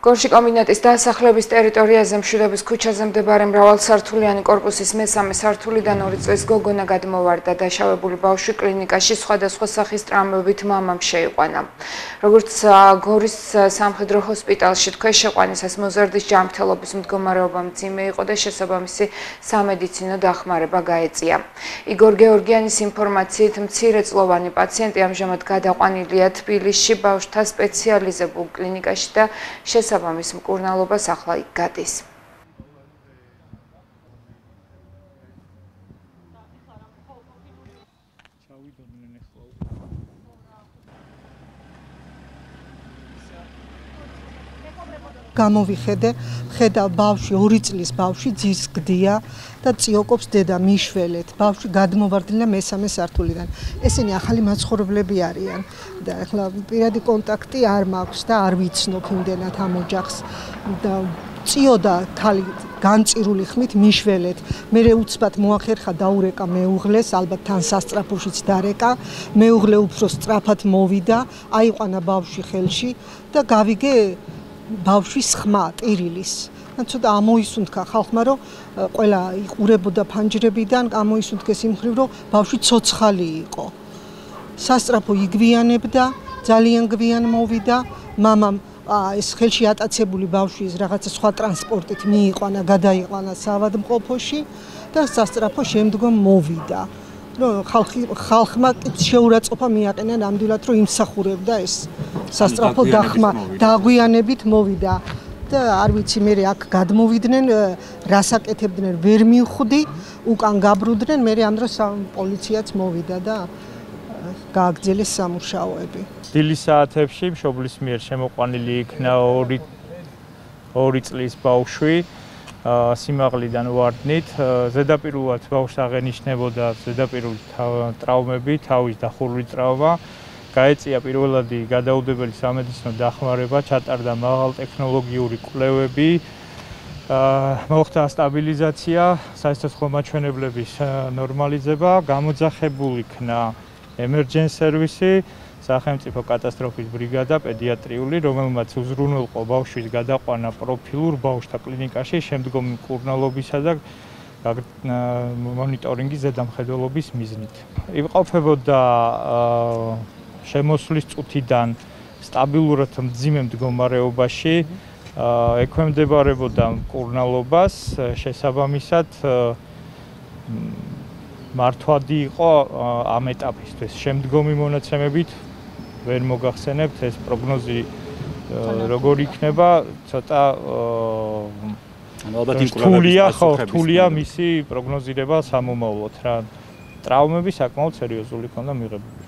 გორში კომბინატის დასახლების ტერიტორიაზე მშვიდობის ქუჩაზე მდებარე მრავალსართულიანი კორპუსის მესამე სართულიდან ორი წლის გოგონა გადმოვარდა და შავებული ბავშვი კლინიკაში სხვადასხვა სახის ტრამვებით მამამ შეიყვანა. როგორც გორის სამხედრო ჰოსპიტალში თქვენ შეყვანისას მოზარდის ჯანმრთელობის მდგომარეობა მძიმე იყო და შესაბამისი სამედიცინო დახმარება გაეწია. იგორ გეორგიანის ინფორმაციით მცირეწლოვანი პაციენტი ამჟამად გადაყვანილია თბილისში ბავშვთა სპეციალიზებულ კლინიკაში და შესაბამის მკურნალობას ახლა იქ გადის. გამოვიხედე, ხედა ბავშვი 2 წლის ბავშვი ძირს გდია და წიოკობს დედა მიშველეთ. ბავშვი გადმოვარდნილა მესამე სართულიდან. ესენი ახალი მაცხოვრებლები არიან და ახლა პირადი კონტაქტი არ მაქვს და არ ვიცნობ იმდენად ამ ოჯახს და წიოდა თალი განწირული ხმით მიშველეთ. მე უცბად მოახერხა დაურეკა მეუღლეს, ალბათ თან სასტრაფოშიც დარეკა. მეუღლე უფრო სწრაფად მოვიდა, აიყვანა ბავშვი ხელში და გავიგე ბავშვის ხმა ტირილის. და ცოტა ამოისუნთქა ხალხმა რომ ყველა იყურებოდა ფანჯრებიდან ამოისუნთქეს იმ ხრივ რომ ბავშვი ცოცხალი იყო. სასტრაფო იგვიანებდა ძალიან გვიან მოვიდა. მამამ ეს ხელში ატაცებული ბავშვი ეს რაღაცა სხვა ტრანსპორტით მიიყვანა გადაიყვანა საავადმყოფოში და სასტრაფო შემდგომ მოვიდა. ხალხი ხალხმა შეურაცხყოფა მიაყენა ნამდვილად რომ იმსახურებდა ეს სასტრაფო დახმა დაგვიანებით მოვიდა. და არ ვიცი მე აქ გადმოვიდნენ რასაკეთებდნენ ვერ მივხვდი უკან გაბრუნდნენ მე ამ დროს პოლიციაც მოვიდა და გააგზელეს სამუშაოები. დილის საათებში მშობლის მიერ შემოყვანილი იქნა ორი ორი წლის ბავშვი სიმაღლიდან ვარდნით. ზედაპირულად ბავშვს აღენიშნებოდა ზედაპირული ტრავმები, თავის დახურული ტრავმა. გაეწია პირველადი გადაუდებელი სამედიცინო დახმარება, ჩატარდა მაღალტექნოლოგიური კვლევები. მოხდა სტაბილიზაცია, საერთო მაჩვენებლების ნორმალიზება, გამოძახებული იქნა emergency service სახელმწიფო კატასტროფის ბრიგადა პედიატრიული, რომელმაც უზრუნველყო ბავშვის გადაყვანა პროფილურ ბავშვთა კლინიკაში შემდგომი კურნალობისა და მონიტორინგის ზედამხედველობის მიზნით. იმყოფებოდა შემოსვლის წუთიდან სტაბილურად მძიმე მდგომარეობაში, ექვემდებარებოდა კურნალობას, შესაბამისად მართვადი იყო ამ ეტაპისთვის. შემდგომი მონაცემებით ვერ მოგახსენებთ ეს პროგნოზი როგორ იქნება. ცოტა ანუ ალბათ ინკურნალია ხო რთულია მისი პროგნოზირება სამომავლოდ რა. ტრავმები საკმაოდ სერიოზული ქონდა მიღებული